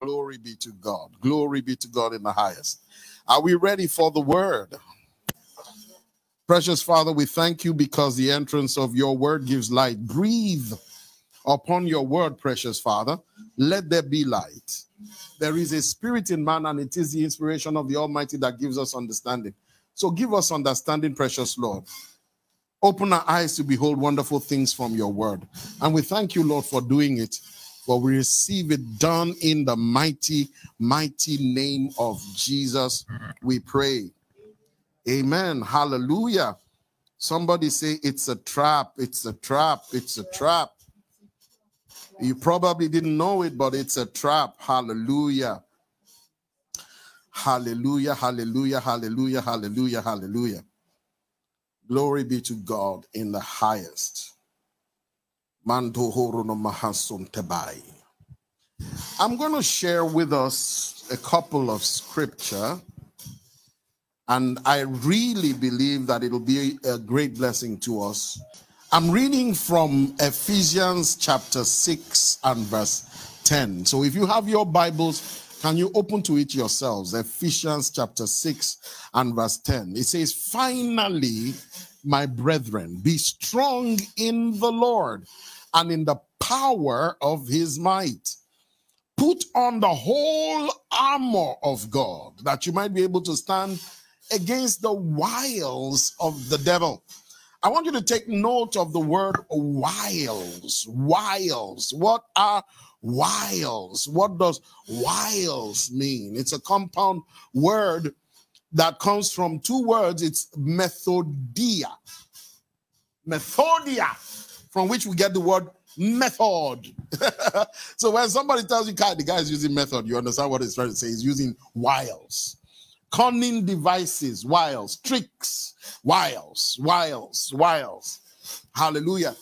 Glory be to God. Glory be to God in the highest. Are we ready for the word? Precious Father, we thank you because the entrance of your word gives light. Breathe upon your word, precious Father. Let there be light. There is a spirit in man, and it is the inspiration of the Almighty that gives us understanding. So give us understanding, precious Lord. Open our eyes to behold wonderful things from your word. And we thank you, Lord, for doing it but we receive it done in the mighty, mighty name of Jesus. We pray. Amen. Hallelujah. Somebody say, It's a trap. It's a trap. It's a trap. You probably didn't know it, but it's a trap. Hallelujah. Hallelujah. Hallelujah. Hallelujah. Hallelujah. Hallelujah. Glory be to God in the highest. I'm going to share with us a couple of scripture, and I really believe that it'll be a great blessing to us. I'm reading from Ephesians chapter 6 and verse 10. So if you have your Bibles, can you open to it yourselves? Ephesians chapter 6 and verse 10. It says, Finally, my brethren, be strong in the Lord and in the power of his might. Put on the whole armor of God that you might be able to stand against the wiles of the devil. I want you to take note of the word wiles. Wiles. What are wiles? What does wiles mean? It's a compound word that comes from two words. It's methodia. Methodia from which we get the word method. so when somebody tells you the guy is using method, you understand what he's trying to say. He's using wiles, cunning devices, wiles, tricks, wiles, wiles, wiles. Hallelujah.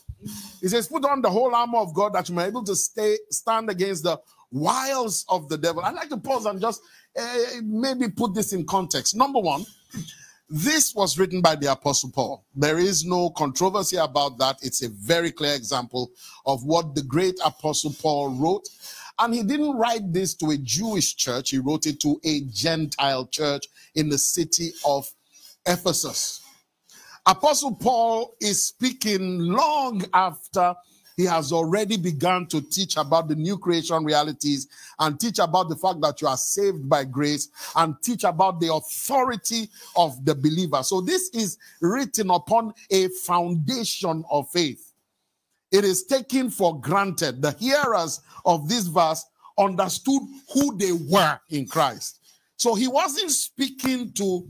He says, put on the whole armor of God that you may be able to stay stand against the wiles of the devil. I'd like to pause and just uh, maybe put this in context. Number one, this was written by the Apostle Paul. There is no controversy about that. It's a very clear example of what the great Apostle Paul wrote. And he didn't write this to a Jewish church, he wrote it to a Gentile church in the city of Ephesus. Apostle Paul is speaking long after he has already begun to teach about the new creation realities and teach about the fact that you are saved by grace and teach about the authority of the believer. So, this is written upon a foundation of faith. It is taken for granted. The hearers of this verse understood who they were in Christ. So, he wasn't speaking to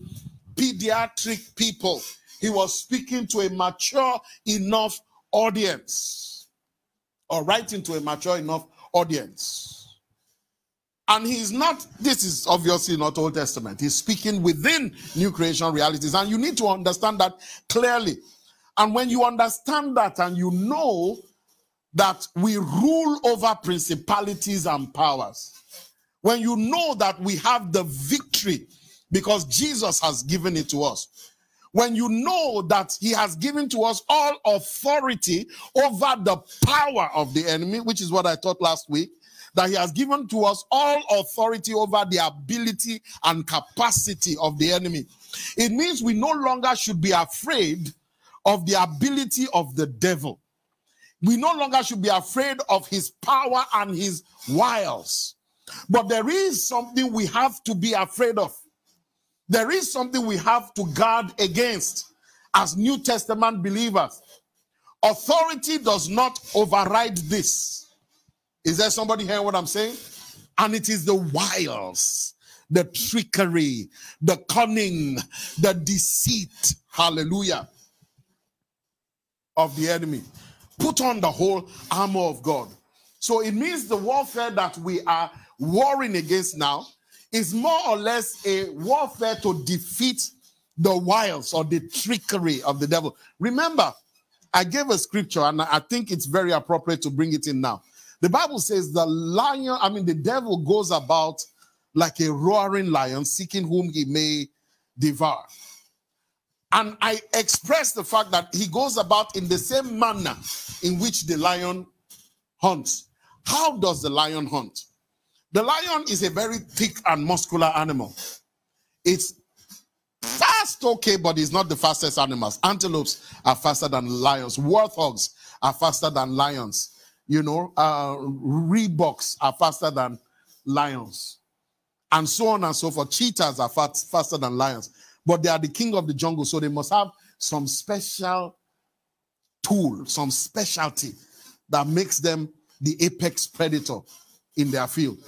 pediatric people, he was speaking to a mature enough audience or writing to a mature enough audience. And he's not, this is obviously not Old Testament. He's speaking within new creation realities. And you need to understand that clearly. And when you understand that and you know that we rule over principalities and powers, when you know that we have the victory because Jesus has given it to us, when you know that he has given to us all authority over the power of the enemy, which is what I taught last week, that he has given to us all authority over the ability and capacity of the enemy. It means we no longer should be afraid of the ability of the devil. We no longer should be afraid of his power and his wiles. But there is something we have to be afraid of. There is something we have to guard against as New Testament believers. Authority does not override this. Is there somebody hearing what I'm saying? And it is the wiles, the trickery, the cunning, the deceit, hallelujah, of the enemy. Put on the whole armor of God. So it means the warfare that we are warring against now is more or less a warfare to defeat the wiles or the trickery of the devil. Remember, I gave a scripture and I think it's very appropriate to bring it in now. The Bible says the lion, I mean, the devil goes about like a roaring lion, seeking whom he may devour. And I express the fact that he goes about in the same manner in which the lion hunts. How does the lion hunt? The lion is a very thick and muscular animal. It's fast, okay, but it's not the fastest animals. Antelopes are faster than lions. Warthogs are faster than lions. You know, uh, Reeboks are faster than lions. And so on and so forth. Cheetahs are faster than lions. But they are the king of the jungle, so they must have some special tool, some specialty that makes them the apex predator in their field.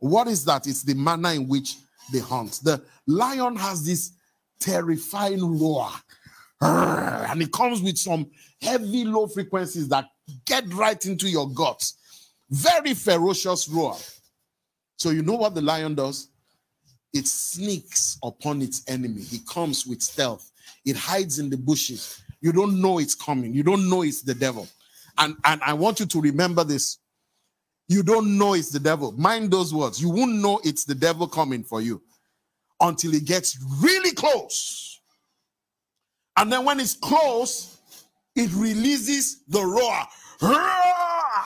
What is that? It's the manner in which they hunt. The lion has this terrifying roar, and it comes with some heavy low frequencies that get right into your guts. Very ferocious roar. So, you know what the lion does? It sneaks upon its enemy. He comes with stealth. It hides in the bushes. You don't know it's coming. You don't know it's the devil. And, and I want you to remember this. You don't know it's the devil. Mind those words. You won't know it's the devil coming for you until it gets really close. And then when it's close, it releases the roar.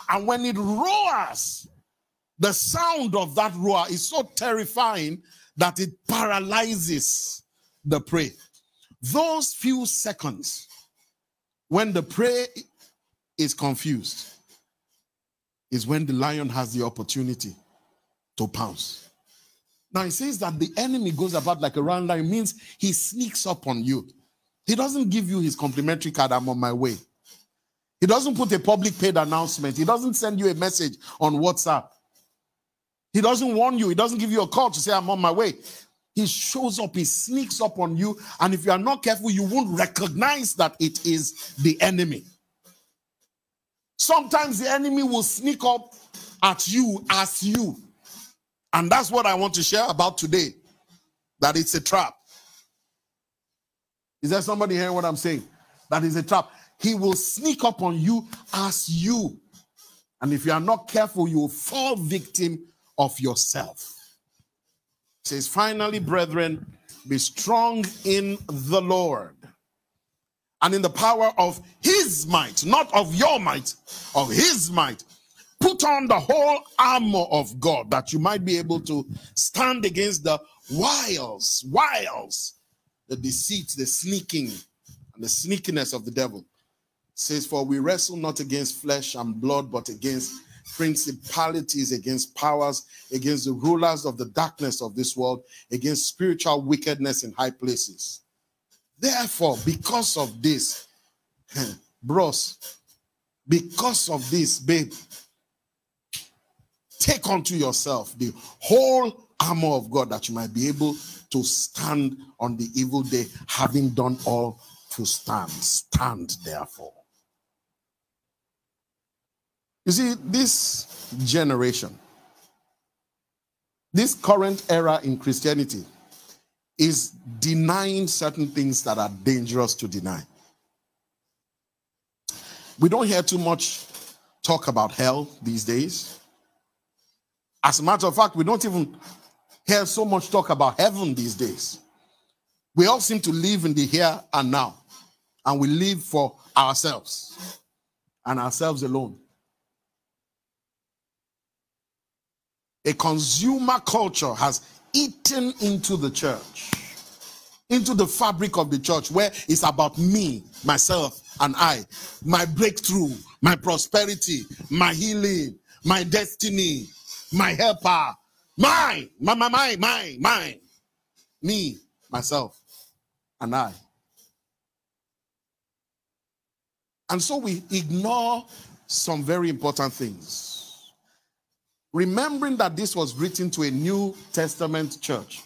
And when it roars, the sound of that roar is so terrifying that it paralyzes the prey. Those few seconds when the prey is confused is when the lion has the opportunity to pounce. Now it says that the enemy goes about like a round lion means he sneaks up on you. He doesn't give you his complimentary card, I'm on my way. He doesn't put a public paid announcement. He doesn't send you a message on WhatsApp. He doesn't warn you. He doesn't give you a call to say, I'm on my way. He shows up, he sneaks up on you. And if you are not careful, you won't recognize that it is the enemy. Sometimes the enemy will sneak up at you as you. And that's what I want to share about today that it's a trap. Is there somebody hearing what I'm saying? That is a trap. He will sneak up on you as you. And if you are not careful, you will fall victim of yourself. It says, finally, brethren, be strong in the Lord and in the power of his might, not of your might, of his might. Put on the whole armor of God that you might be able to stand against the wiles, wiles, the deceit, the sneaking, and the sneakiness of the devil. It says, For we wrestle not against flesh and blood, but against principalities, against powers, against the rulers of the darkness of this world, against spiritual wickedness in high places. Therefore, because of this, bros, because of this, babe, take unto yourself the whole armor of God that you might be able to stand on the evil day, having done all to stand. Stand, therefore. You see, this generation, this current era in Christianity, is denying certain things that are dangerous to deny. We don't hear too much talk about hell these days. As a matter of fact, we don't even hear so much talk about heaven these days. We all seem to live in the here and now, and we live for ourselves and ourselves alone. A consumer culture has eaten into the church, into the fabric of the church, where it's about me, myself, and I, my breakthrough, my prosperity, my healing, my destiny, my helper, mine, my, my, my, my, mine, me, myself, and I. And so we ignore some very important things remembering that this was written to a New Testament church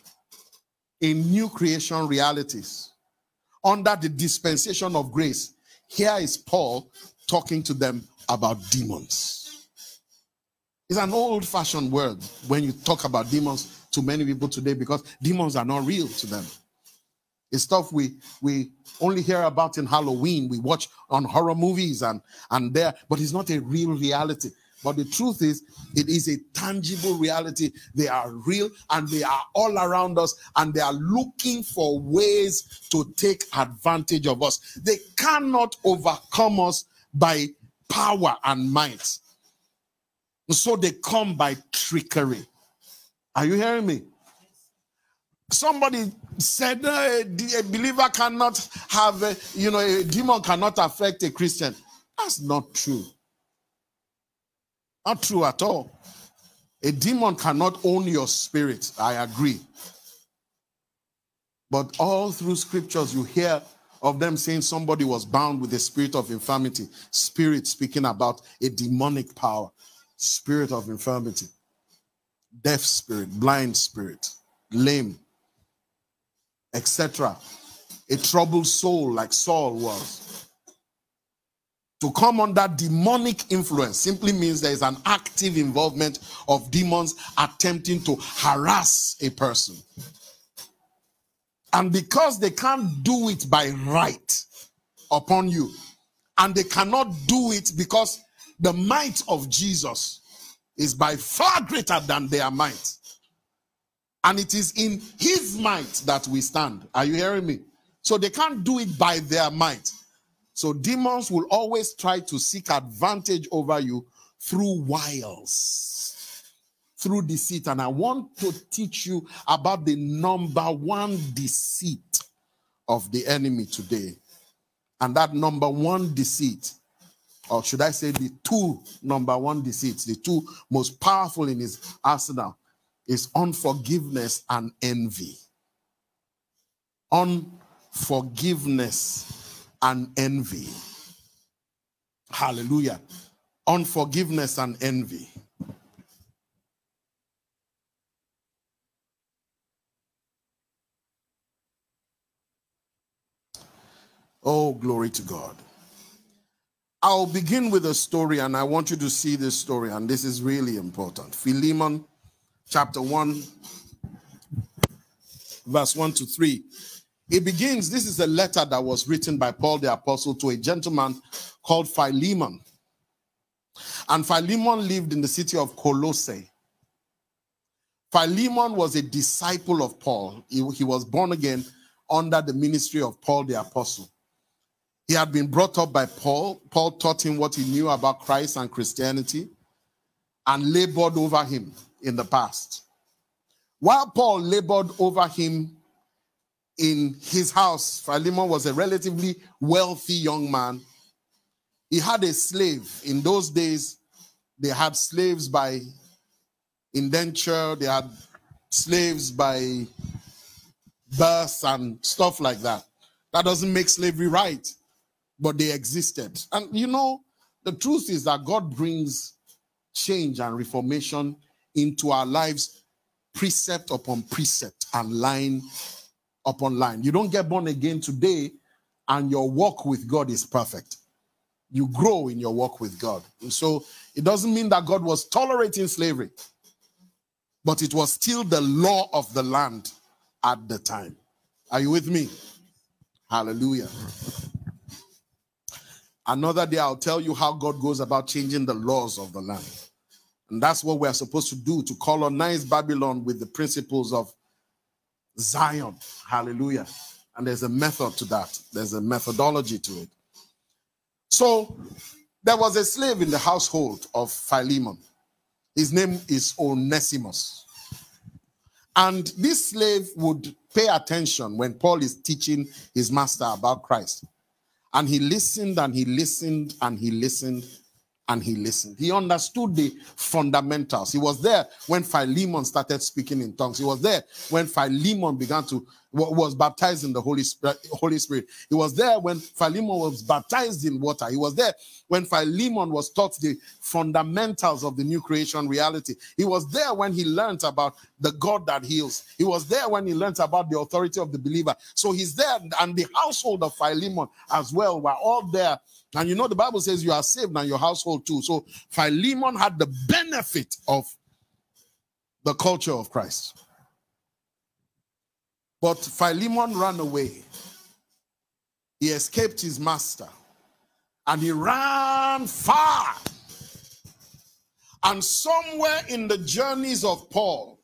in new creation realities under the dispensation of grace. Here is Paul talking to them about demons. It's an old fashioned word when you talk about demons to many people today because demons are not real to them. It's stuff we we only hear about in Halloween. We watch on horror movies and and there, but it's not a real reality. But the truth is, it is a tangible reality. They are real and they are all around us and they are looking for ways to take advantage of us. They cannot overcome us by power and might. So they come by trickery. Are you hearing me? Somebody said uh, a believer cannot have, a, you know, a demon cannot affect a Christian. That's not true. Not true at all. A demon cannot own your spirit. I agree. But all through scriptures, you hear of them saying somebody was bound with a spirit of infirmity. Spirit speaking about a demonic power, spirit of infirmity, deaf spirit, blind spirit, lame, etc. A troubled soul like Saul was. To come under demonic influence simply means there is an active involvement of demons attempting to harass a person. And because they can't do it by right upon you, and they cannot do it because the might of Jesus is by far greater than their might. And it is in his might that we stand. Are you hearing me? So they can't do it by their might. So demons will always try to seek advantage over you through wiles through deceit. And I want to teach you about the number one deceit of the enemy today. And that number one deceit, or should I say the two number one deceits, the two most powerful in his arsenal, is unforgiveness and envy. Unforgiveness and envy. Hallelujah. Unforgiveness and envy. Oh, glory to God. I'll begin with a story, and I want you to see this story, and this is really important. Philemon chapter 1, verse 1 to 3. It begins, this is a letter that was written by Paul the Apostle to a gentleman called Philemon. And Philemon lived in the city of Colossae. Philemon was a disciple of Paul. He, he was born again under the ministry of Paul the Apostle. He had been brought up by Paul. Paul taught him what he knew about Christ and Christianity and labored over him in the past. While Paul labored over him in his house, Philemon was a relatively wealthy young man. He had a slave. In those days, they had slaves by indenture, they had slaves by birth and stuff like that. That doesn't make slavery right but they existed. And you know, the truth is that God brings change and reformation into our lives, precept upon precept and line upon line. You don't get born again today and your walk with God is perfect. You grow in your walk with God. And so it doesn't mean that God was tolerating slavery, but it was still the law of the land at the time. Are you with me? Hallelujah. Another day, I'll tell you how God goes about changing the laws of the land. And that's what we're supposed to do to colonize Babylon with the principles of Zion. Hallelujah. And there's a method to that, there's a methodology to it. So there was a slave in the household of Philemon. His name is Onesimus. And this slave would pay attention when Paul is teaching his master about Christ. And he listened and he listened and he listened and he listened. He understood the fundamentals. He was there when Philemon started speaking in tongues. He was there when Philemon began to was baptized in the Holy Spirit. Uh, Holy Spirit. He was there when Philemon was baptized in water. He was there when Philemon was taught the fundamentals of the new creation reality. He was there when he learned about the God that heals. He was there when he learned about the authority of the believer. So he's there, and the household of Philemon as well were all there. And you know, the Bible says you are saved and your household too. So Philemon had the benefit of the culture of Christ. But Philemon ran away. He escaped his master and he ran far. And somewhere in the journeys of Paul,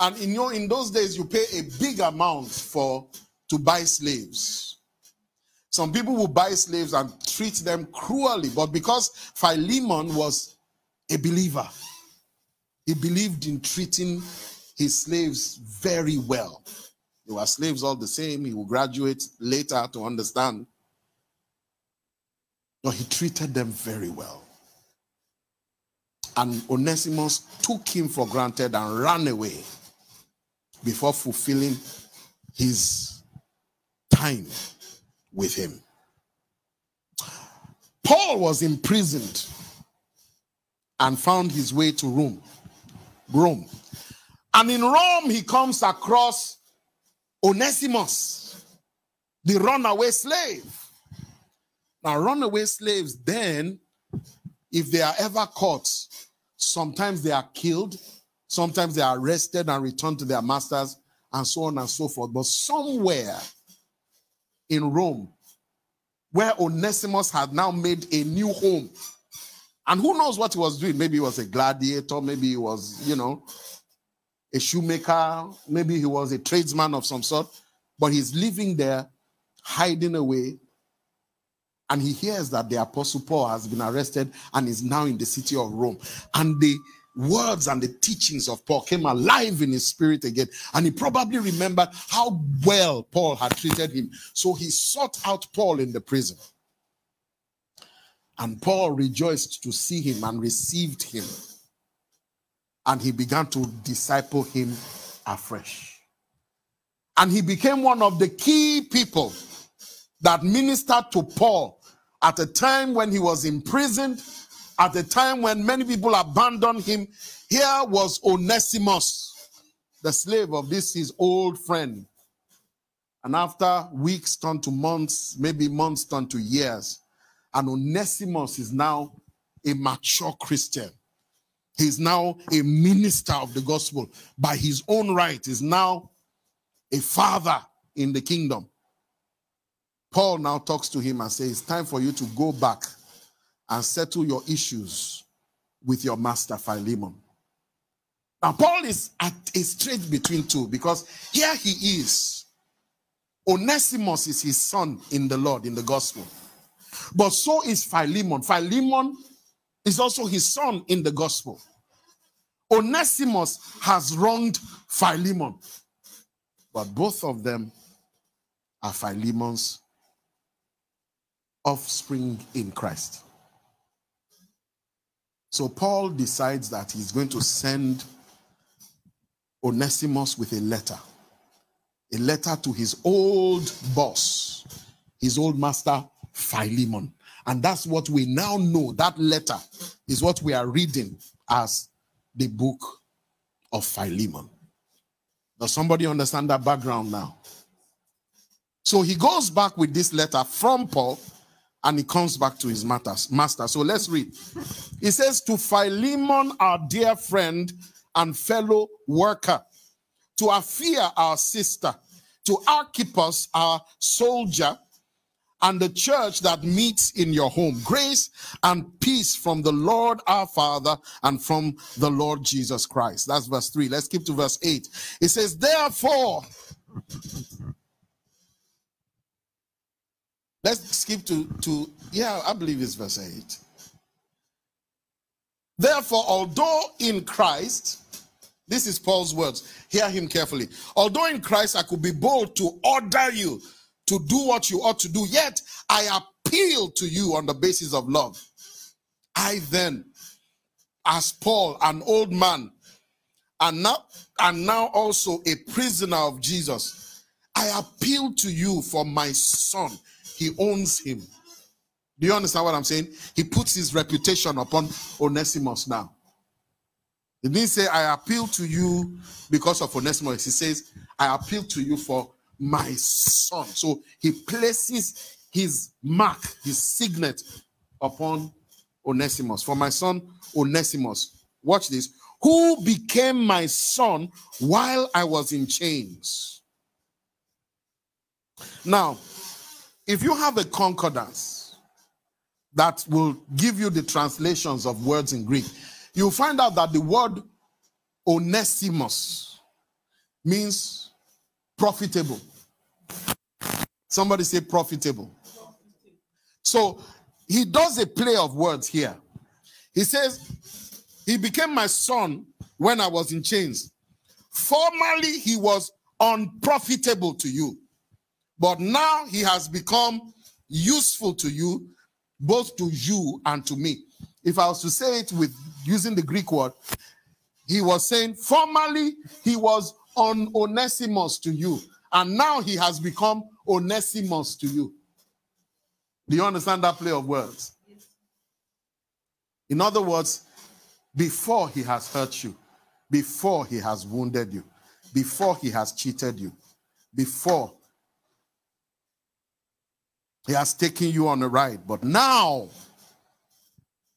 and in, your, in those days, you pay a big amount for to buy slaves. Some people will buy slaves and treat them cruelly, but because Philemon was a believer, he believed in treating his slaves very well. They were slaves all the same. He will graduate later to understand. But he treated them very well. And Onesimus took him for granted and ran away before fulfilling his time with him. Paul was imprisoned and found his way to Rome. Rome. And in Rome, he comes across Onesimus, the runaway slave. Now, runaway slaves then, if they are ever caught, sometimes they are killed, sometimes they are arrested and returned to their masters, and so on and so forth. But somewhere in Rome, where Onesimus had now made a new home, and who knows what he was doing? Maybe he was a gladiator, maybe he was, you know, a shoemaker, maybe he was a tradesman of some sort, but he's living there, hiding away. And he hears that the apostle Paul has been arrested and is now in the city of Rome. And the words and the teachings of Paul came alive in his spirit again. And he probably remembered how well Paul had treated him. So he sought out Paul in the prison. And Paul rejoiced to see him and received him. And he began to disciple him afresh. And he became one of the key people that ministered to Paul at a time when he was imprisoned, at a time when many people abandoned him. Here was Onesimus, the slave of this his old friend. And after weeks turned to months, maybe months turned to years, and Onesimus is now a mature Christian. He's now a minister of the gospel. By his own right, is now a father in the kingdom. Paul now talks to him and says, It's time for you to go back and settle your issues with your master Philemon. Now, Paul is at a strait between two because here he is. Onesimus is his son in the Lord, in the gospel. But so is Philemon. Philemon is also his son in the gospel. Onesimus has wronged Philemon. But both of them are Philemon's offspring in Christ. So Paul decides that he's going to send Onesimus with a letter. A letter to his old boss, his old master, Philemon. And that's what we now know. That letter is what we are reading as the book of Philemon. Does somebody understand that background now? So he goes back with this letter from Paul and he comes back to his matters, master. So let's read. He says, To Philemon, our dear friend and fellow worker, to Apphia, our sister, to Archippus, our soldier, and the church that meets in your home. Grace and peace from the Lord our Father and from the Lord Jesus Christ. That's verse 3. Let's skip to verse 8. It says, Therefore, let's skip to, to yeah, I believe it's verse 8. Therefore, although in Christ, this is Paul's words, hear him carefully. Although in Christ I could be bold to order you to do what you ought to do, yet I appeal to you on the basis of love. I then, as Paul, an old man, and now, and now also a prisoner of Jesus, I appeal to you for my son. He owns him. Do you understand what I'm saying? He puts his reputation upon Onesimus now. He didn't say, I appeal to you because of Onesimus. He says, I appeal to you for my son. So he places his mark, his signet upon Onesimus. For my son Onesimus, watch this, who became my son while I was in chains. Now, if you have a concordance that will give you the translations of words in Greek, you'll find out that the word Onesimus means profitable. Somebody say profitable. So he does a play of words here. He says, He became my son when I was in chains. Formerly, he was unprofitable to you, but now he has become useful to you, both to you and to me. If I was to say it with using the Greek word, he was saying, formerly he was on Onesimus to you, and now he has become Onesimus to you. Do you understand that play of words? In other words, before he has hurt you, before he has wounded you, before he has cheated you, before he has taken you on a ride, but now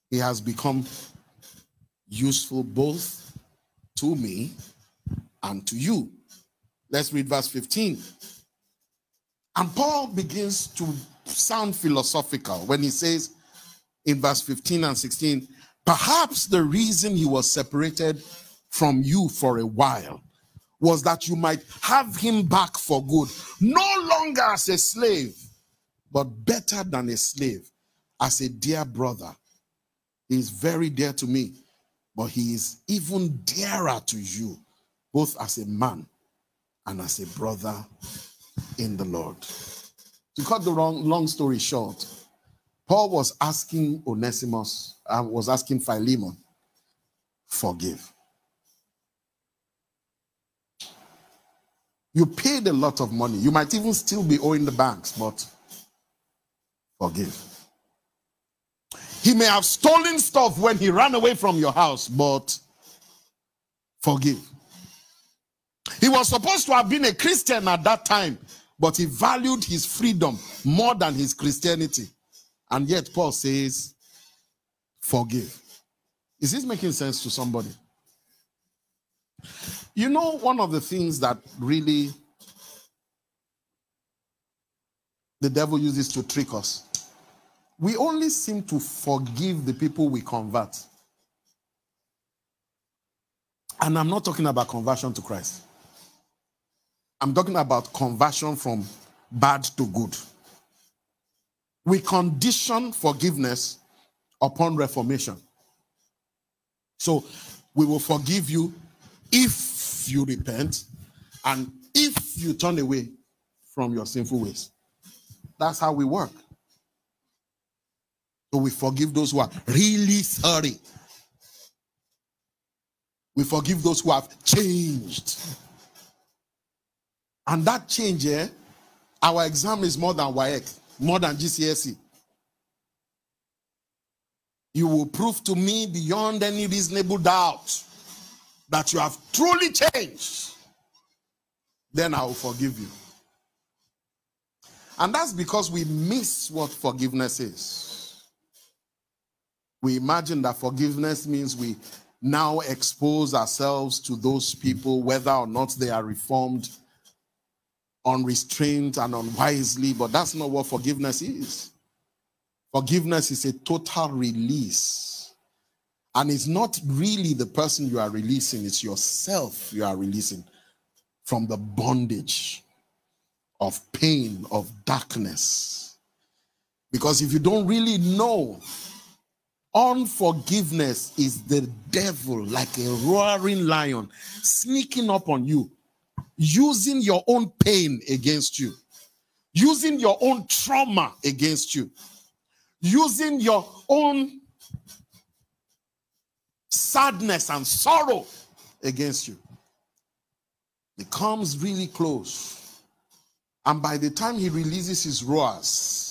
he has become useful both to me and to you. Let's read verse 15. And Paul begins to sound philosophical when he says in verse 15 and 16, perhaps the reason he was separated from you for a while was that you might have him back for good, no longer as a slave, but better than a slave, as a dear brother. He is very dear to me, but he is even dearer to you, both as a man and as a brother in the Lord. To cut the wrong, long story short, Paul was asking Onesimus, uh, was asking Philemon, forgive. You paid a lot of money. You might even still be owing the banks, but forgive. He may have stolen stuff when he ran away from your house, but forgive. He was supposed to have been a Christian at that time, but he valued his freedom more than his Christianity. And yet, Paul says, forgive. Is this making sense to somebody? You know, one of the things that really the devil uses to trick us, we only seem to forgive the people we convert. And I'm not talking about conversion to Christ. I'm talking about conversion from bad to good. We condition forgiveness upon reformation. So we will forgive you if you repent and if you turn away from your sinful ways. That's how we work. We forgive those who are really sorry. We forgive those who have changed. And that change, eh, our exam is more than WAEC, more than GCSE. You will prove to me beyond any reasonable doubt that you have truly changed, then I will forgive you. And that's because we miss what forgiveness is. We imagine that forgiveness means we now expose ourselves to those people, whether or not they are reformed, unrestrained, and unwisely, but that's not what forgiveness is. Forgiveness is a total release and it's not really the person you are releasing, it's yourself you are releasing from the bondage of pain, of darkness. Because if you don't really know, unforgiveness is the devil like a roaring lion sneaking up on you, using your own pain against you, using your own trauma against you, using your own sadness and sorrow against you. He comes really close. And by the time he releases his roars,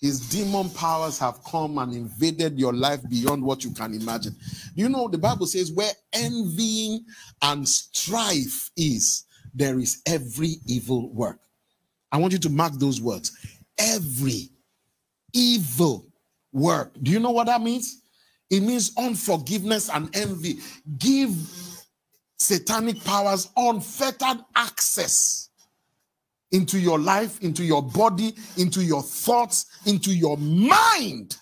his demon powers have come and invaded your life beyond what you can imagine. You know, the Bible says, where envying and strife is, there is every evil work. I want you to mark those words. Every evil work. Do you know what that means? It means unforgiveness and envy. Give satanic powers unfettered access into your life, into your body, into your thoughts, into your mind.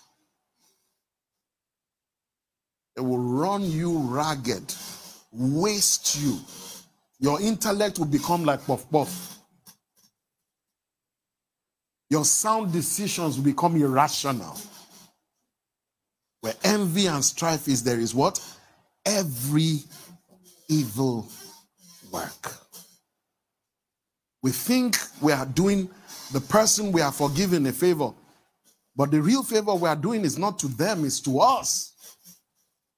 It will run you ragged, waste you. Your intellect will become like puff puff. Your sound decisions will become irrational. Where envy and strife is, there is what? Every evil work. We think we are doing the person we are forgiving a favor, but the real favor we are doing is not to them, it's to us.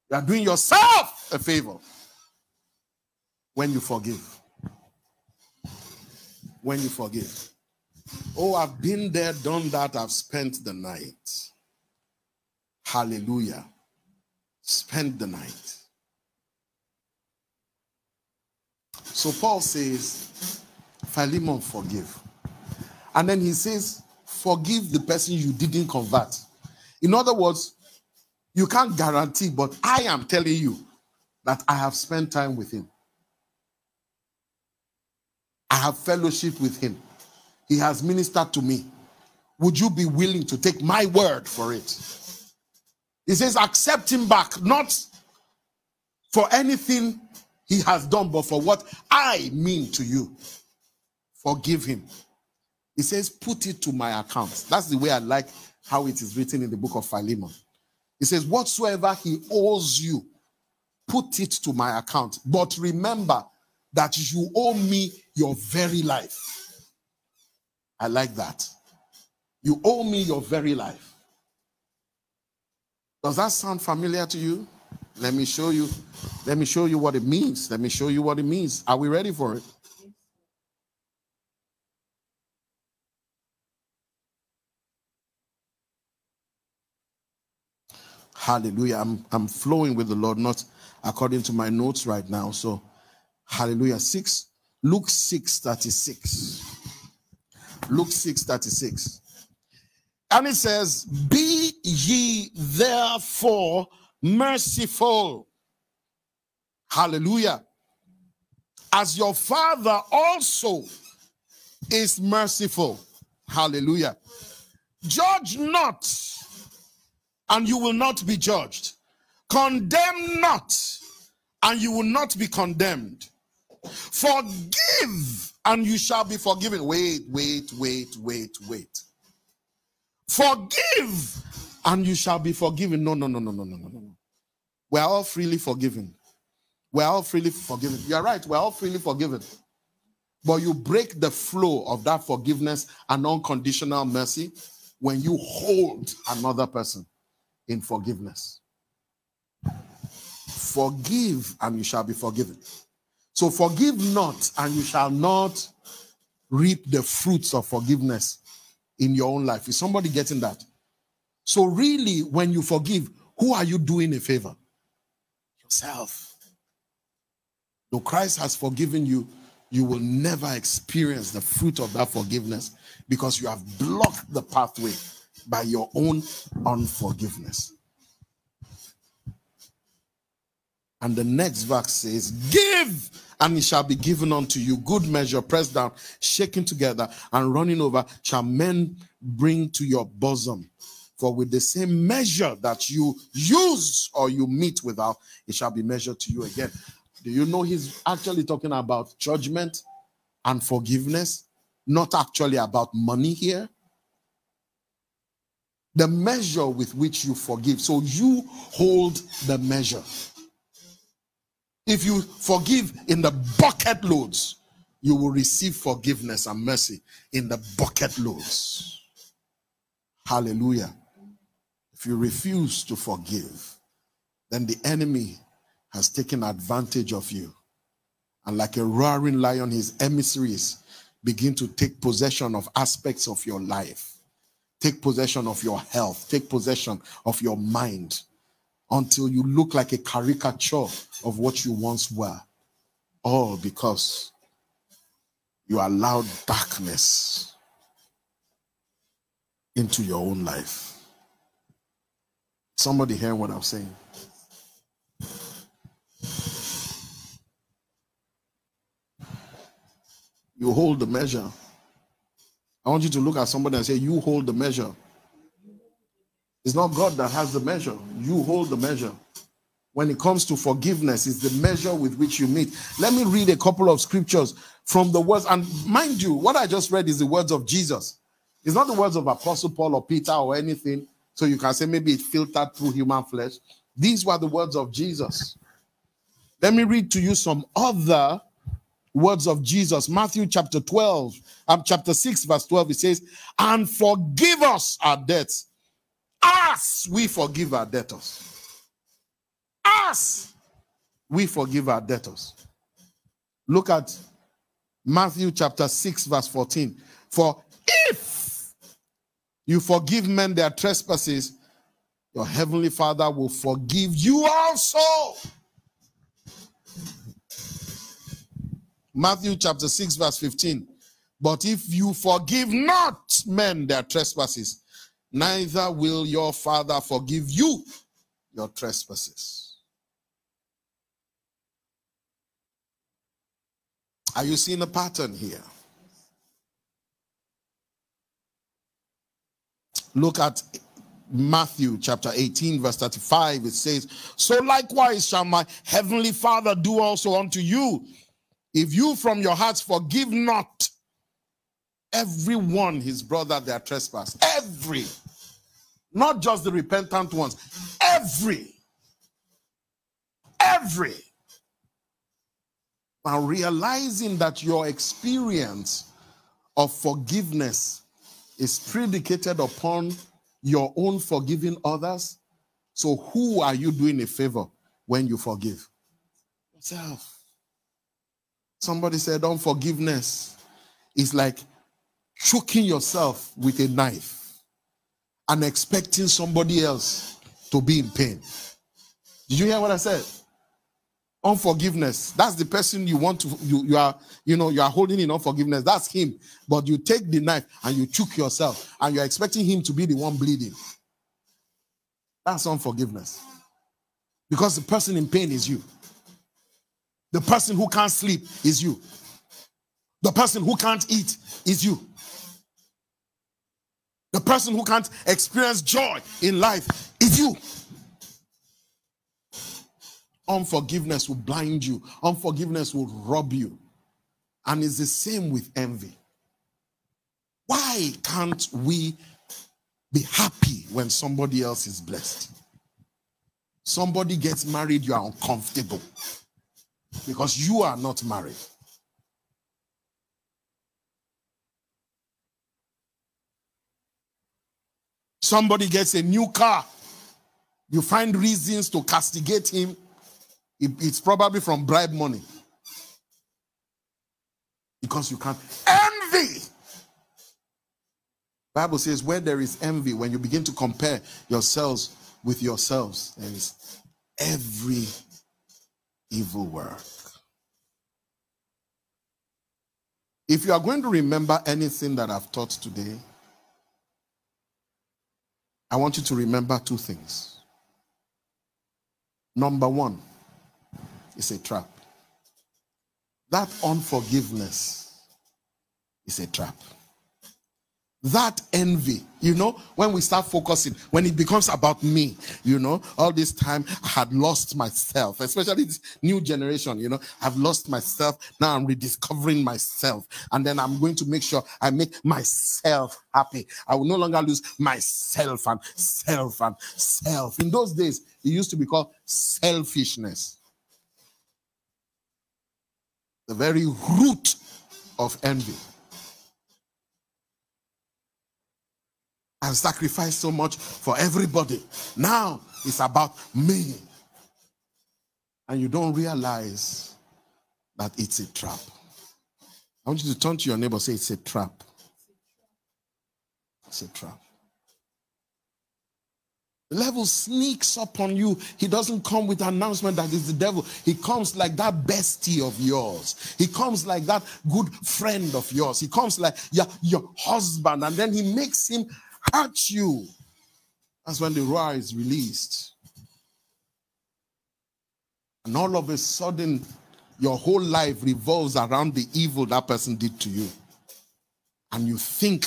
You are doing yourself a favor when you forgive. When you forgive. Oh, I've been there, done that, I've spent the night. Hallelujah. Spend the night. So Paul says, Philemon, forgive. And then he says, forgive the person you didn't convert. In other words, you can't guarantee, but I am telling you that I have spent time with him. I have fellowship with him. He has ministered to me. Would you be willing to take my word for it? He says, accept him back, not for anything he has done, but for what I mean to you. Forgive him. He says, put it to my account. That's the way I like how it is written in the book of Philemon. He says, whatsoever he owes you, put it to my account. But remember that you owe me your very life. I like that. You owe me your very life. Does that sound familiar to you? Let me show you. Let me show you what it means. Let me show you what it means. Are we ready for it? Hallelujah. I'm, I'm flowing with the Lord, not according to my notes right now. So, hallelujah. 6, Luke 6 36. Luke 6 36. And it says, Be ye therefore merciful. Hallelujah. As your Father also is merciful. Hallelujah. Judge not, and you will not be judged. Condemn not, and you will not be condemned. Forgive, and you shall be forgiven. Wait, wait, wait, wait, wait. Forgive, and you shall be forgiven. No, no, no, no, no, no, no, no. We are all freely forgiven. We are all freely forgiven. You are right. We are all freely forgiven. But you break the flow of that forgiveness and unconditional mercy when you hold another person in forgiveness. Forgive and you shall be forgiven. So forgive not and you shall not reap the fruits of forgiveness in your own life. Is somebody getting that? So, really, when you forgive, who are you doing a favor? Yourself. Though Christ has forgiven you, you will never experience the fruit of that forgiveness because you have blocked the pathway by your own unforgiveness. And the next verse says, Give, and it shall be given unto you. Good measure, pressed down, shaken together, and running over, shall men bring to your bosom. For with the same measure that you use or you meet without, it shall be measured to you again. Do you know he's actually talking about judgment and forgiveness, not actually about money here? The measure with which you forgive. So you hold the measure. If you forgive in the bucket loads, you will receive forgiveness and mercy in the bucket loads. Hallelujah. If you refuse to forgive, then the enemy has taken advantage of you. And like a roaring lion, his emissaries begin to take possession of aspects of your life, take possession of your health, take possession of your mind, until you look like a caricature of what you once were. All because you allowed darkness into your own life. Somebody hear what I'm saying? You hold the measure. I want you to look at somebody and say, You hold the measure. It's not God that has the measure, you hold the measure. When it comes to forgiveness, it's the measure with which you meet. Let me read a couple of scriptures from the words. And mind you, what I just read is the words of Jesus. It's not the words of Apostle Paul or Peter or anything. So you can say maybe it filtered through human flesh. These were the words of Jesus. Let me read to you some other words of Jesus, Matthew chapter 12, um, chapter 6, verse 12, it says, And forgive us our debts as we forgive our debtors. As we forgive our debtors. Look at Matthew chapter 6, verse 14. For if you forgive men their trespasses, your heavenly Father will forgive you also. Matthew chapter 6, verse 15. But if you forgive not men their trespasses, neither will your Father forgive you your trespasses. Are you seeing a pattern here? Look at Matthew chapter 18, verse 35. It says, So likewise shall my heavenly Father do also unto you, if you from your hearts forgive not everyone his brother their trespass. Every. Not just the repentant ones. Every. Every. Now realizing that your experience of forgiveness is predicated upon your own forgiving others. So, who are you doing a favor when you forgive? Yourself. Somebody said, unforgiveness is like choking yourself with a knife and expecting somebody else to be in pain. Did you hear what I said? Unforgiveness. That's the person you want to you, you are you know you are holding in unforgiveness. That's him. But you take the knife and you choke yourself and you're expecting him to be the one bleeding. That's unforgiveness. Because the person in pain is you. The person who can't sleep is you. The person who can't eat is you. The person who can't experience joy in life is you. Unforgiveness will blind you, unforgiveness will rob you. And it's the same with envy. Why can't we be happy when somebody else is blessed? Somebody gets married, you are uncomfortable because you are not married. Somebody gets a new car, you find reasons to castigate him. It's probably from bribe money. Because you can't envy. Bible says where there is envy, when you begin to compare yourselves with yourselves, there is every evil work. If you are going to remember anything that I've taught today, I want you to remember two things. Number one, it's a trap. That unforgiveness is a trap that envy you know when we start focusing when it becomes about me you know all this time i had lost myself especially this new generation you know i've lost myself. Now i'm rediscovering myself. And then i'm going to make sure i make myself happy. I will no longer lose myself and self and self. In those days it used to be called selfishness. The very root of envy and sacrifice so much for everybody. Now it's about me. And you don't realize that it's a trap. I want you to turn to your neighbor say, It's a trap. It's a trap. The devil sneaks up on you. He doesn't come with announcement that it's the devil. He comes like that bestie of yours. He comes like that good friend of yours. He comes like your, your husband, and then he makes him hurt you. That's when the roar is released. And all of a sudden, your whole life revolves around the evil that person did to you. And you think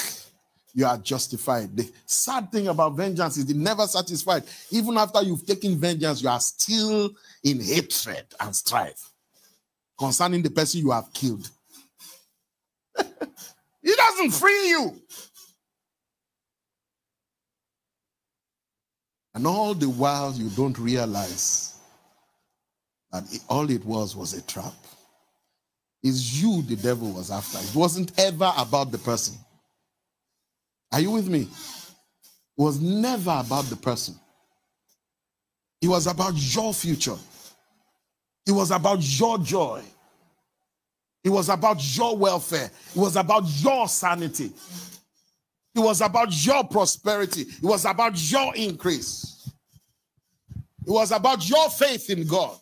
you are justified. The sad thing about vengeance is it never satisfied. Even after you've taken vengeance, you are still in hatred and strife concerning the person you have killed. it doesn't free you. And all the while, you don't realize that it, all it was was a trap. It's you the devil was after. It wasn't ever about the person. Are you with me? It was never about the person. It was about your future. It was about your joy. It was about your welfare. It was about your sanity. It was about your prosperity. It was about your increase. It was about your faith in God.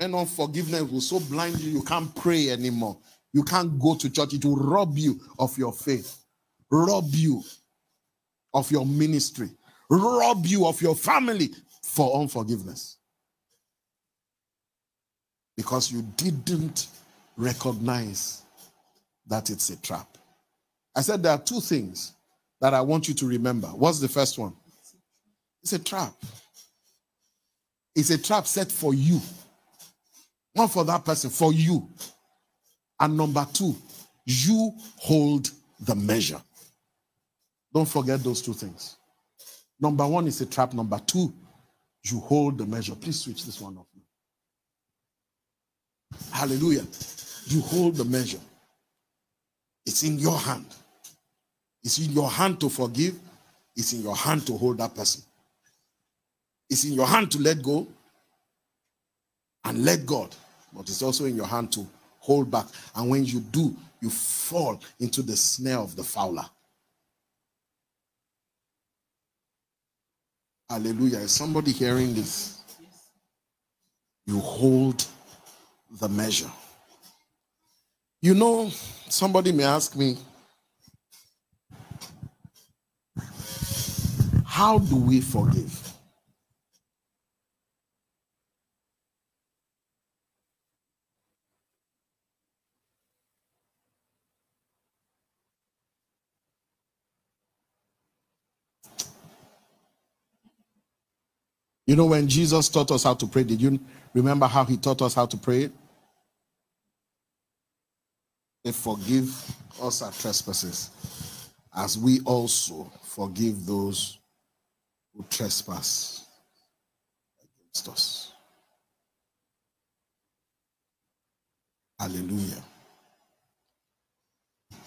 And unforgiveness will so blind you, you can't pray anymore. You can't go to church. It will rob you of your faith, rob you of your ministry, rob you of your family for unforgiveness. Because you didn't recognize that it's a trap. I said there are two things that I want you to remember. What's the first one? It's a trap. It's a trap set for you, not for that person, for you. And number two, you hold the measure. Don't forget those two things. Number one is a trap. Number two, you hold the measure. Please switch this one off. Hallelujah. You hold the measure. It's in your hand. It's in your hand to forgive. It's in your hand to hold that person. It's in your hand to let go and let God. But it's also in your hand to hold back. And when you do, you fall into the snare of the fowler. Hallelujah. Is somebody hearing this? You hold the measure. You know, somebody may ask me, how do we forgive? You know, when Jesus taught us how to pray, did you remember how he taught us how to pray? They forgive us our trespasses, as we also forgive those who trespass against us. Hallelujah.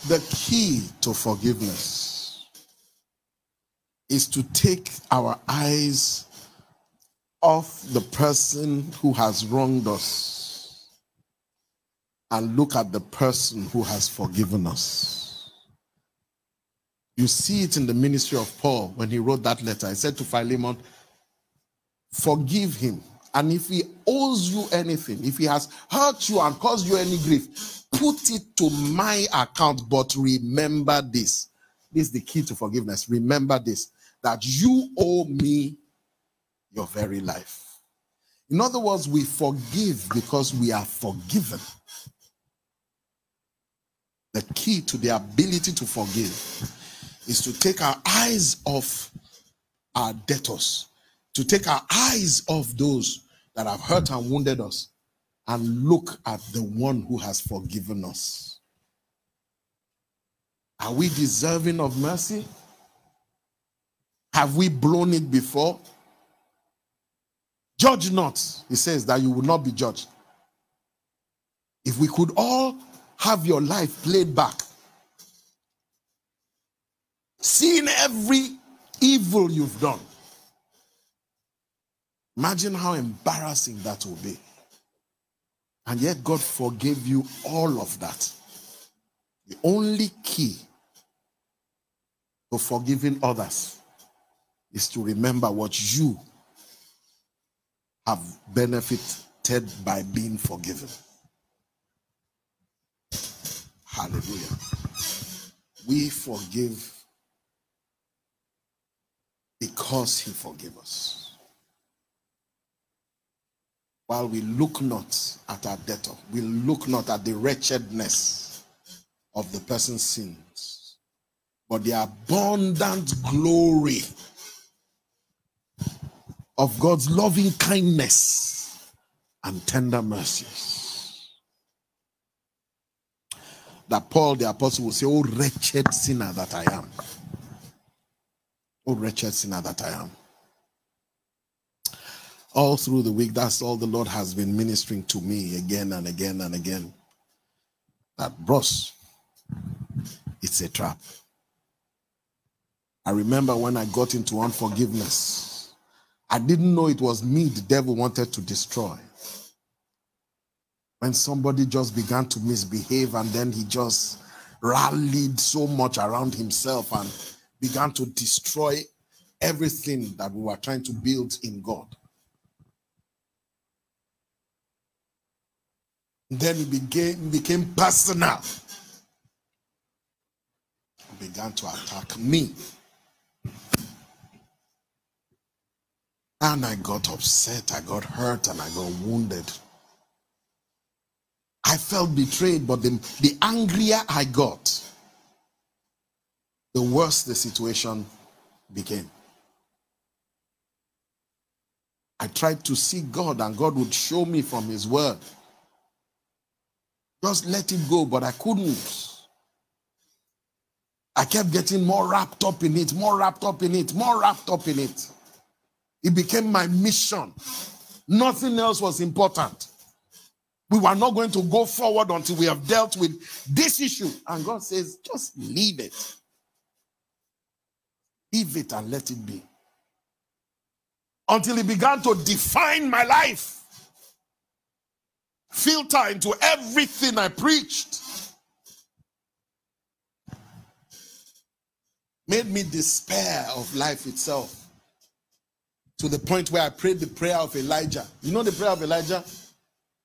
The key to forgiveness is to take our eyes off the person who has wronged us and look at the person who has forgiven us. You see it in the ministry of Paul when he wrote that letter. He said to Philemon, Forgive him. And if he owes you anything, if he has hurt you and caused you any grief, put it to my account. But remember this. This is the key to forgiveness. Remember this that you owe me your very life. In other words, we forgive because we are forgiven. The key to the ability to forgive is to take our eyes off our debtors, to take our eyes off those that have hurt and wounded us, and look at the one who has forgiven us. Are we deserving of mercy? Have we blown it before? Judge not, he says, that you will not be judged. If we could all have your life played back. Seeing every evil you've done. Imagine how embarrassing that will be. And yet, God forgave you all of that. The only key to forgiving others is to remember what you have benefited by being forgiven. Hallelujah. We forgive because he forgave us. While we look not at our debtor, we look not at the wretchedness of the person's sins, but the abundant glory of God's loving kindness and tender mercies that Paul the apostle will say, Oh, wretched sinner that I am. Oh, wretched sinner that I am. All through the week, that's all the Lord has been ministering to me again and again and again. that, bros, it's a trap. I remember when I got into unforgiveness, I didn't know it was me the devil wanted to destroy. When somebody just began to misbehave and then he just rallied so much around himself and began to destroy everything that we were trying to build in God. Then it became, became personal. began to attack me. And I got upset, I got hurt, and I got wounded. I felt betrayed, but the, the angrier I got, the worse the situation became. I tried to see God, and God would show me from His Word. Just let it go, but I couldn't. I kept getting more wrapped up in it, more wrapped up in it, more wrapped up in it. It became my mission. Nothing else was important. We were not going to go forward until we have dealt with this issue. And God says, just leave it. Leave it and let it be. Until He began to define my life, filter into everything I preached. Made me despair of life itself to the point where I prayed the prayer of Elijah. You know the prayer of Elijah?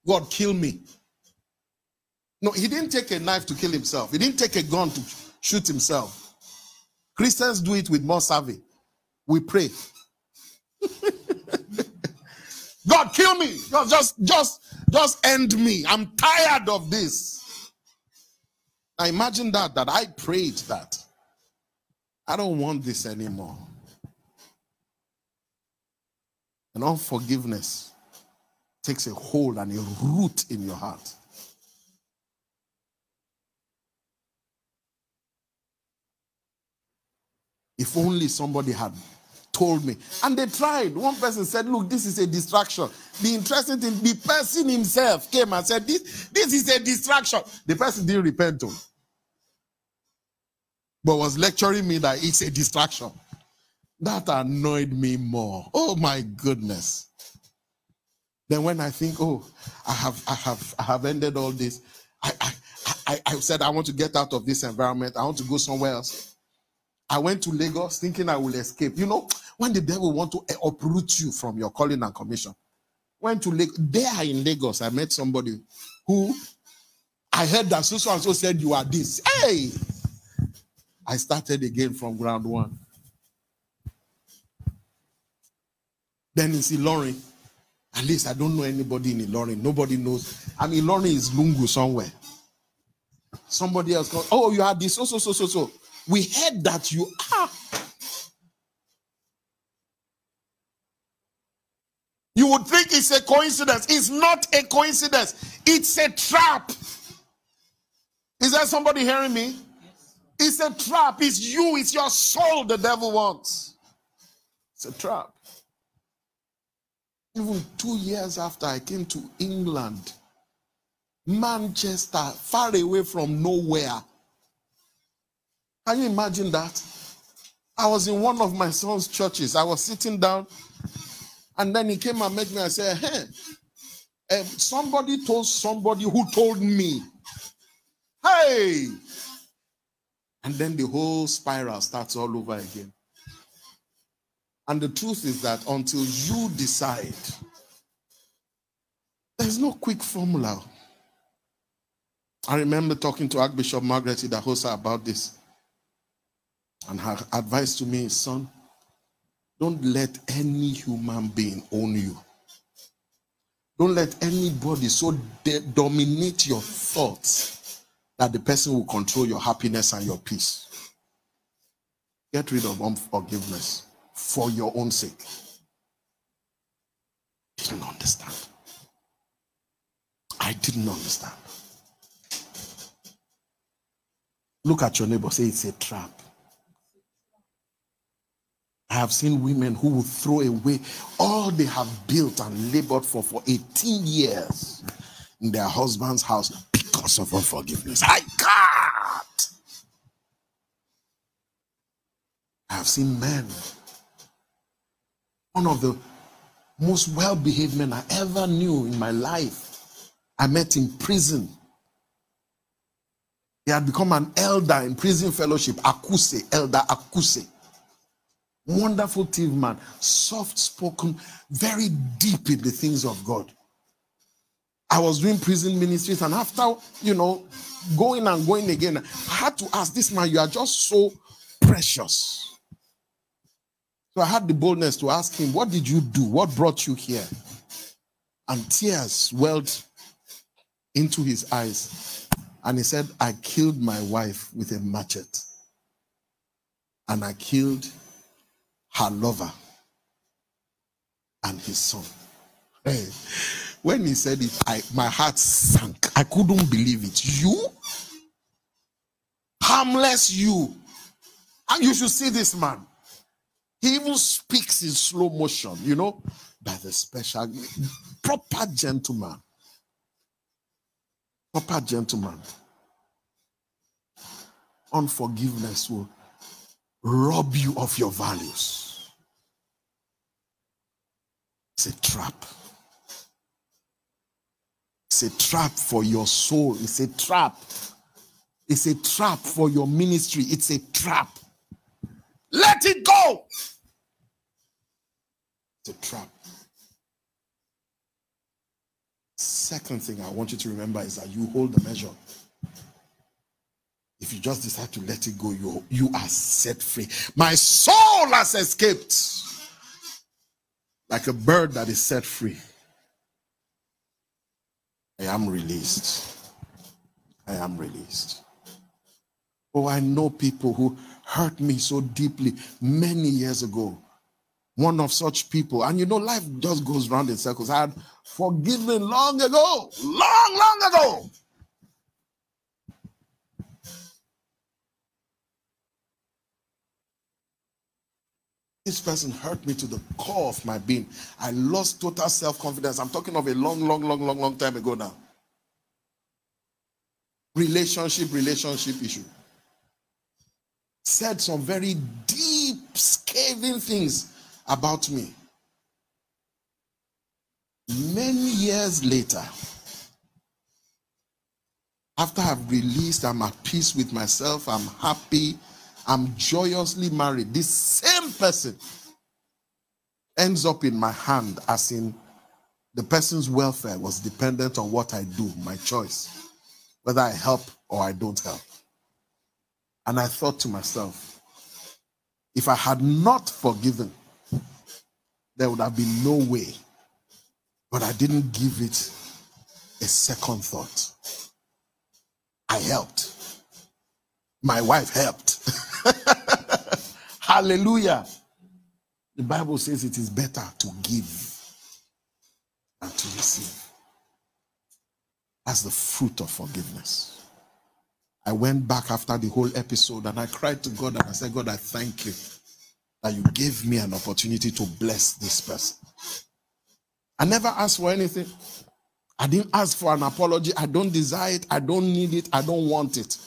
God, kill me. No, he didn't take a knife to kill himself, he didn't take a gun to shoot himself. Christians do it with more savvy. We pray. God, kill me. Just, just, just end me. I'm tired of this. I imagine that, that I prayed that. I don't want this anymore. And unforgiveness takes a hold and a root in your heart. If only somebody had told me. And they tried. One person said, Look, this is a distraction. The interesting thing, the person himself came and said, This, this is a distraction. The person didn't repent to, but was lecturing me that it's a distraction. That annoyed me more. Oh my goodness. Then when I think, oh, I have I have I have ended all this, I I, I, I said I want to get out of this environment. I want to go somewhere else. I went to Lagos thinking I will escape. You know, when the devil want to eh, uproot you from your calling and commission. Went to Lagos. There in Lagos, I met somebody who I heard that so and so said you are this. Hey, I started again from ground one. Then it's Ilorin. At least I don't know anybody in Ilorin. Nobody knows. And Ilorin is Lungu somewhere. Somebody else goes, Oh, you are this. So, so, so, so, so. We heard that you are. You would think it's a coincidence. It's not a coincidence, it's a trap. Is there somebody hearing me? It's a trap. It's you, it's your soul the devil wants. It's a trap. Even two years after I came to England, Manchester, far away from nowhere. Can you imagine that? I was in one of my son's churches. I was sitting down, and then he came and met me and said, Hey, um, somebody told somebody who told me. Hey! And then the whole spiral starts all over again. And the truth is that until you decide, there's no quick formula. I remember talking to Archbishop Margaret Idahosa about this. And her advice to me is, son, don't let any human being own you. Don't let anybody so de- dominate your thoughts that the person will control your happiness and your peace. Get rid of unforgiveness for your own sake. I didn't understand. I didn't understand. Look at your neighbor, say it's a trap. I have seen women who will throw away all they have built and labored for for 18 years in their husband's house because of unforgiveness. I can't. I have seen men. One of the most well behaved men I ever knew in my life. I met in prison. He had become an elder in prison fellowship, Akuse, Elder Akuse. Wonderful thief man, soft spoken, very deep in the things of God. I was doing prison ministries, and after, you know, going and going again, I had to ask this man, You are just so precious. So I had the boldness to ask him, What did you do? What brought you here? And tears welled into his eyes. And he said, I killed my wife with a machete. And I killed her lover and his son. Hey, when he said it, I, my heart sank. I couldn't believe it. You? Harmless you. And you should see this man. He even speaks in slow motion, you know, by the special, proper gentleman. Proper gentleman. Unforgiveness will rob you of your values. It's a trap. It's a trap for your soul. It's a trap. It's a trap for your ministry. It's a trap. Let it go. It's a trap. Second thing I want you to remember is that you hold the measure. If you just decide to let it go, you, you are set free. My soul has escaped like a bird that is set free. I am released. I am released. Oh, I know people who hurt me so deeply many years ago. One of such people, and you know, life just goes round in circles. I had forgiven long ago, long, long ago. This person hurt me to the core of my being. I lost total self confidence. I'm talking of a long, long, long, long, long time ago now. Relationship, relationship issue. Said some very deep, scathing things about me. Many years later, after I've released, I'm at peace with myself, I'm happy, I'm joyously married. This same person ends up in my hand, as in the person's welfare was dependent on what I do, my choice, whether I help or I don't help. And I thought to myself, if I had not forgiven, there would have been no way. But I didn't give it a second thought. I helped. My wife helped. Hallelujah. The Bible says it is better to give than to receive. That's the fruit of forgiveness. I went back after the whole episode and I cried to God and I said, God, I thank you that you gave me an opportunity to bless this person. I never asked for anything. I didn't ask for an apology. I don't desire it. I don't need it. I don't want it.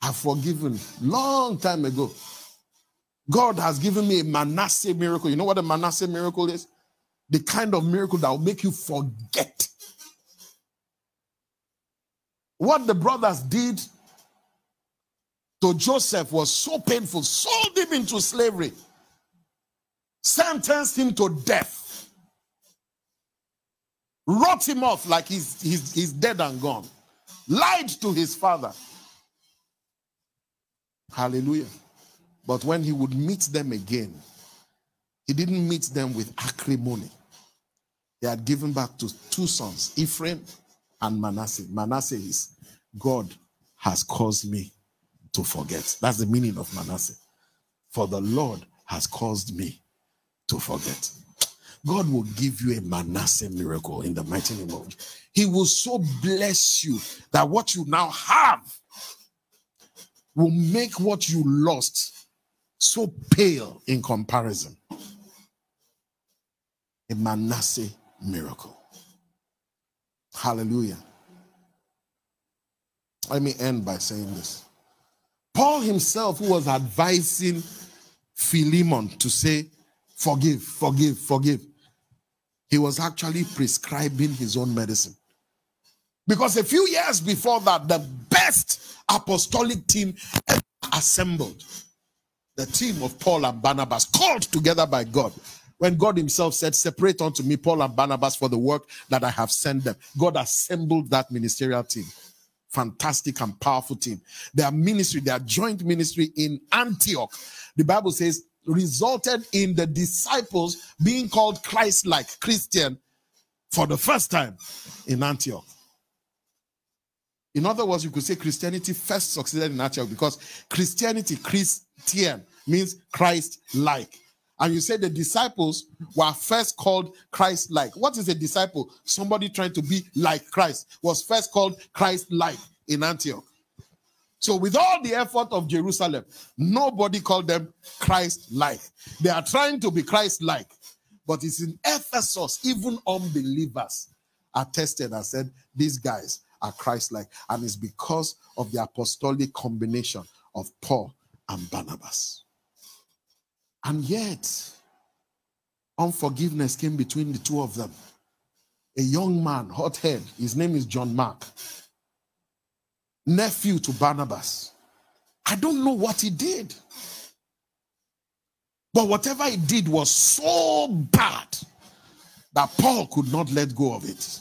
I've forgiven long time ago. God has given me a Manasseh miracle. You know what a Manasseh miracle is? The kind of miracle that will make you forget. What the brothers did to Joseph was so painful, sold him into slavery, sentenced him to death, wrote him off like he's, he's, he's dead and gone, lied to his father. Hallelujah. But when he would meet them again, he didn't meet them with acrimony. He had given back to two sons, Ephraim and Manasseh. Manasseh is God has caused me to forget. That's the meaning of Manasseh. For the Lord has caused me to forget. God will give you a Manasseh miracle in the mighty name of He will so bless you that what you now have will make what you lost so pale in comparison. A Manasseh miracle. Hallelujah. Let me end by saying this. Paul himself, who was advising Philemon to say, Forgive, forgive, forgive, he was actually prescribing his own medicine. Because a few years before that, the best apostolic team ever assembled, the team of Paul and Barnabas, called together by God, when God Himself said, Separate unto me Paul and Barnabas for the work that I have sent them, God assembled that ministerial team. Fantastic and powerful team. Their ministry, their joint ministry in Antioch, the Bible says, resulted in the disciples being called Christ like Christian for the first time in Antioch. In other words, you could say Christianity first succeeded in Antioch because Christianity, Christian, means Christ like. And you say the disciples were first called Christ like. What is a disciple? Somebody trying to be like Christ was first called Christ like in Antioch. So, with all the effort of Jerusalem, nobody called them Christ like. They are trying to be Christ like. But it's in Ephesus, even unbelievers attested and said, These guys are Christ like. And it's because of the apostolic combination of Paul and Barnabas. And yet, unforgiveness came between the two of them. A young man, hot head, his name is John Mark, nephew to Barnabas. I don't know what he did. But whatever he did was so bad that Paul could not let go of it.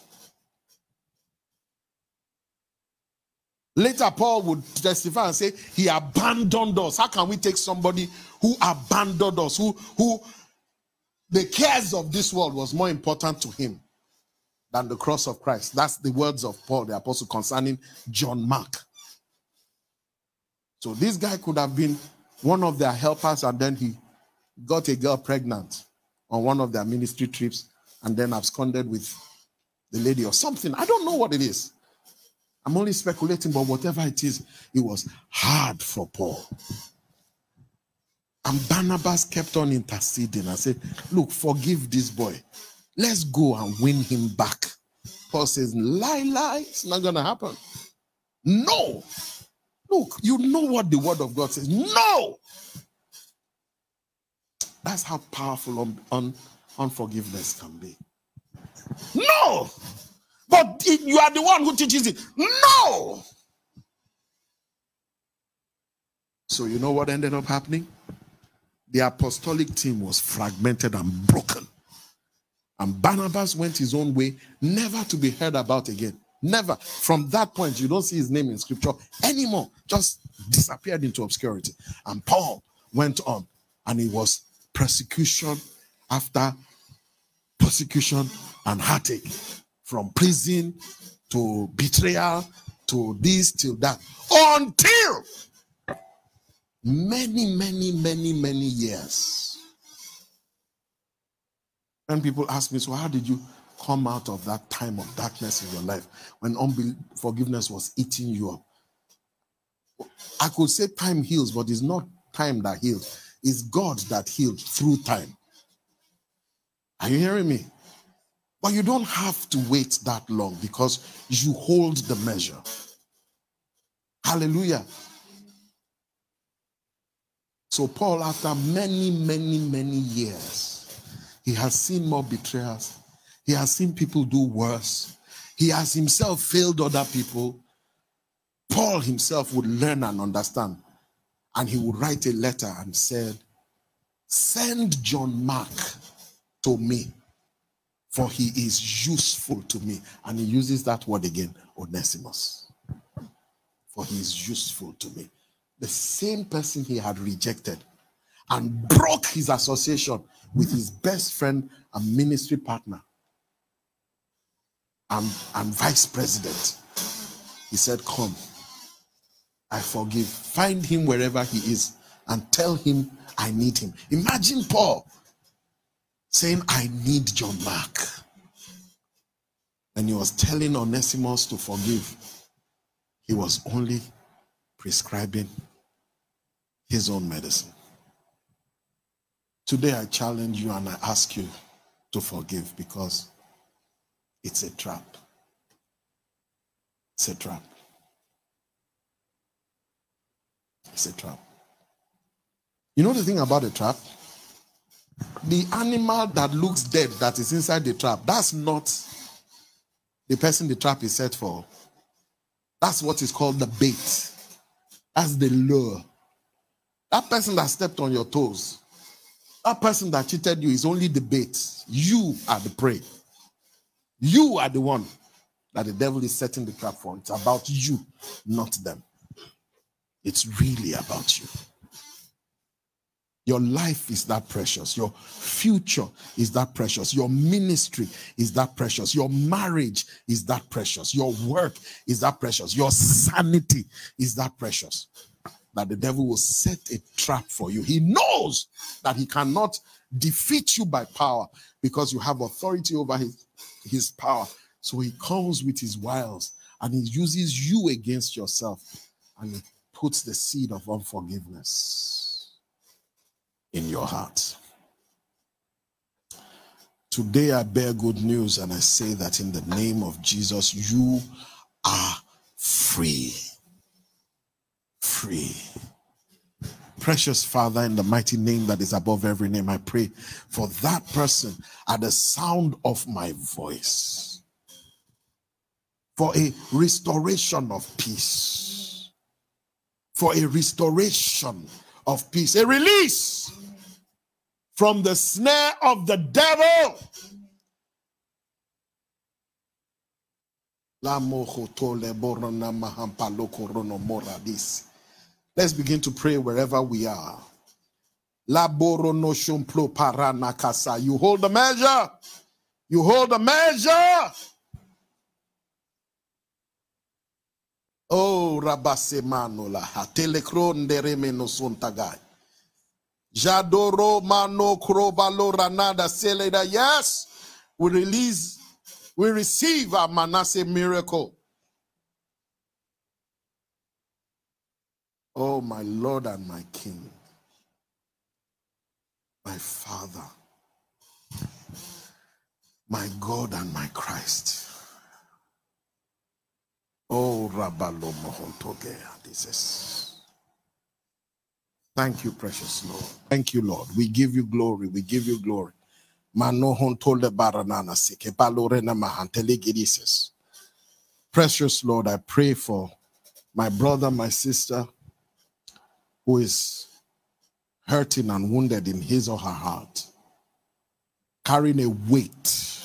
Later, Paul would testify and say, He abandoned us. How can we take somebody who abandoned us, who, who the cares of this world was more important to him than the cross of Christ? That's the words of Paul, the apostle, concerning John Mark. So this guy could have been one of their helpers, and then he got a girl pregnant on one of their ministry trips and then absconded with the lady or something. I don't know what it is. I'm only speculating, but whatever it is, it was hard for Paul. And Barnabas kept on interceding and said, Look, forgive this boy. Let's go and win him back. Paul says, Lie, lie, it's not going to happen. No. Look, you know what the word of God says. No. That's how powerful un- un- unforgiveness can be. No. But you are the one who teaches it. No. So, you know what ended up happening? The apostolic team was fragmented and broken. And Barnabas went his own way, never to be heard about again. Never. From that point, you don't see his name in scripture anymore. Just disappeared into obscurity. And Paul went on, and it was persecution after persecution and heartache from prison to betrayal to this till that until many, many, many, many years. And people ask me, so how did you come out of that time of darkness in your life when unforgiveness was eating you up? I could say time heals, but it's not time that heals. It's God that healed through time. Are you hearing me? But you don't have to wait that long because you hold the measure. Hallelujah. So, Paul, after many, many, many years, he has seen more betrayals. He has seen people do worse. He has himself failed other people. Paul himself would learn and understand. And he would write a letter and said, Send John Mark to me for he is useful to me. And he uses that word again, Onesimus. For he is useful to me. The same person he had rejected and broke his association with his best friend and ministry partner and, and vice president. He said, Come, I forgive. Find him wherever he is and tell him I need him. Imagine Paul saying, I need John Mark. And he was telling Onesimus to forgive. He was only prescribing his own medicine. Today, I challenge you and I ask you to forgive because it's a trap. It's a trap. It's a trap. You know the thing about a trap? The animal that looks dead that is inside the trap, that's not the person the trap is set for. That's what is called the bait. That's the lure. That person that stepped on your toes, that person that cheated you is only the bait. You are the prey. You are the one that the devil is setting the trap for. It's about you, not them. It's really about you. Your life is that precious. Your future is that precious. Your ministry is that precious. Your marriage is that precious. Your work is that precious. Your sanity is that precious. That the devil will set a trap for you. He knows that he cannot defeat you by power because you have authority over his, his power. So he comes with his wiles and he uses you against yourself and he puts the seed of unforgiveness in your heart. Today, I bear good news and I say that in the name of Jesus, you are free. Free. Precious Father, in the mighty name that is above every name, I pray for that person at the sound of my voice for a restoration of peace, for a restoration of peace, a release from the snare of the devil. Let's begin to pray wherever we are. You hold the measure. You hold the measure. Oh, Rabasemano la hatelekron de remeno sontagai. Jadoro mano krobalo ranada seleda. Yes, we release, we receive our Manasseh miracle. Oh, my Lord and my King, my Father, my God and my Christ. Oh, Rabalo Mohontogea, this is. Thank you, precious Lord. Thank you, Lord. We give you glory. We give you glory. Precious Lord, I pray for my brother, my sister, who is hurting and wounded in his or her heart, carrying a weight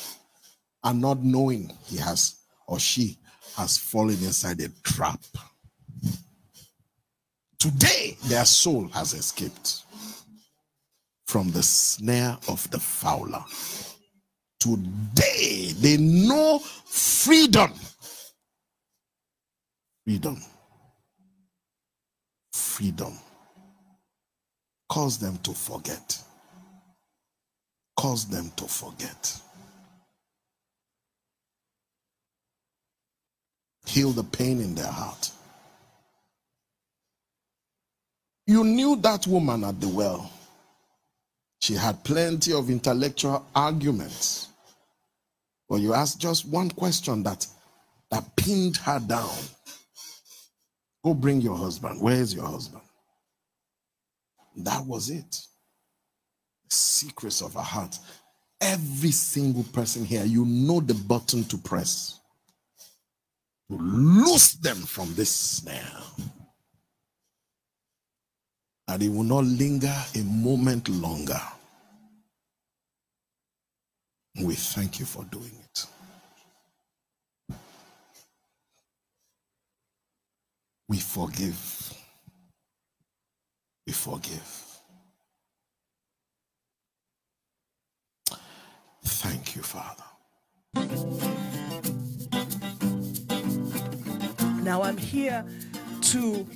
and not knowing he has or she has fallen inside a trap. Today, their soul has escaped from the snare of the fowler. Today, they know freedom. Freedom. Freedom. Cause them to forget. Cause them to forget. Heal the pain in their heart. You knew that woman at the well. She had plenty of intellectual arguments. But you asked just one question that, that pinned her down. Go bring your husband. Where is your husband? That was it. secrets of her heart. Every single person here, you know the button to press to loose them from this snare. And it will not linger a moment longer. We thank you for doing it. We forgive. We forgive. Thank you, Father. Now I'm here to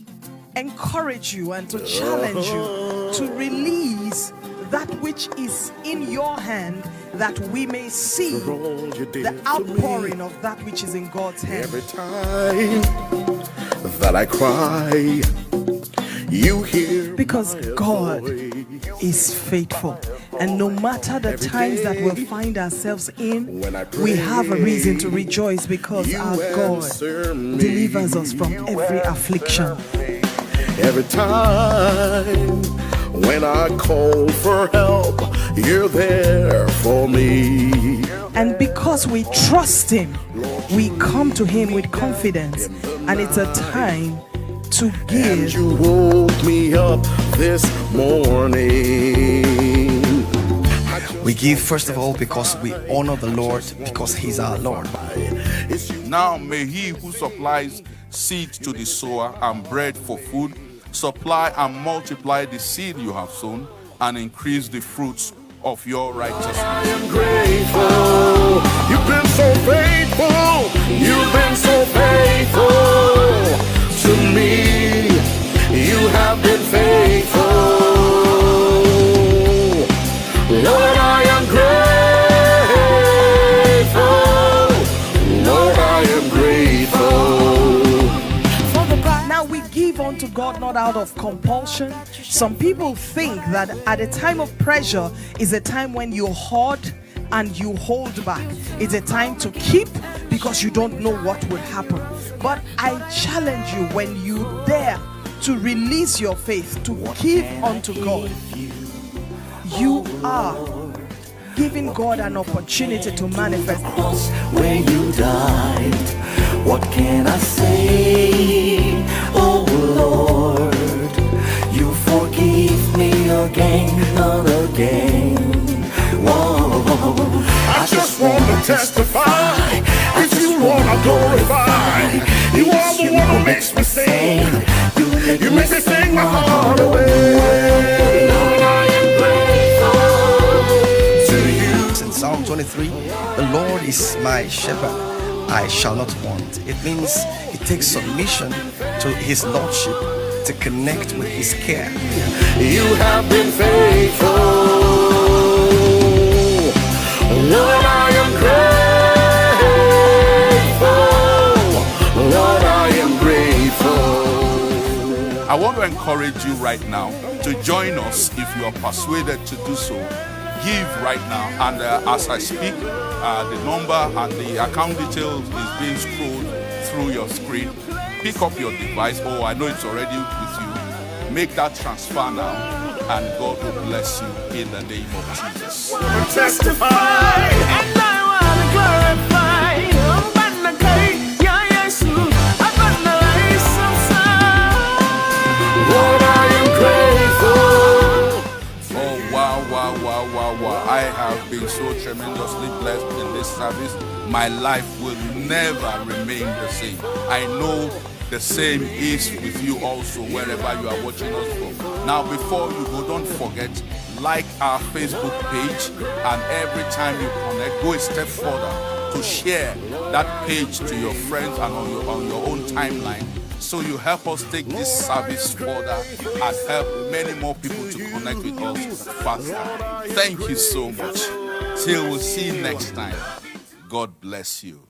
encourage you and to challenge you to release that which is in your hand that we may see the outpouring of that which is in God's hand. Every time that I cry, you hear because God is faithful. And no matter the times that we'll find ourselves in, we have a reason to rejoice because our God delivers us from every affliction. Every time when I call for help, you're there for me. And because we trust Him, we come to Him with confidence. And it's a time to give. And you woke me up this morning. We give first of all because we honor the Lord, because He's our Lord. Now may he who supplies seed to the sower and bread for food supply and multiply the seed you have sown and increase the fruits of your righteousness. I am grateful. You've been so faithful. You've been so faithful to me. You have been faithful. Not out of compulsion. Some people think that at a time of pressure is a time when you hoard and you hold back. It's a time to keep because you don't know what will happen. But I challenge you when you dare to release your faith, to give unto God, you are giving God an opportunity to manifest. where you died. You make me sing my heart away. Lord, I am grateful to you. In Psalm 23, the Lord is my shepherd, I shall not want. It means it takes submission to His Lordship to connect with His care. You have been faithful. Lord, I want to encourage you right now to join us if you are persuaded to do so. Give right now, and uh, as I speak, uh, the number and the account details is being scrolled through your screen. Pick up your device. Oh, I know it's already with you. Make that transfer now, and God will bless you in the name of Jesus. Have been so tremendously blessed in this service. My life will never remain the same. I know the same is with you also, wherever you are watching us from. Now, before you go, don't forget, like our Facebook page, and every time you connect, go a step further to share that page to your friends and on your, on your own timeline so you help us take this service further and help many more people to connect with us faster. Thank you so much. Till we'll see you next time. God bless you.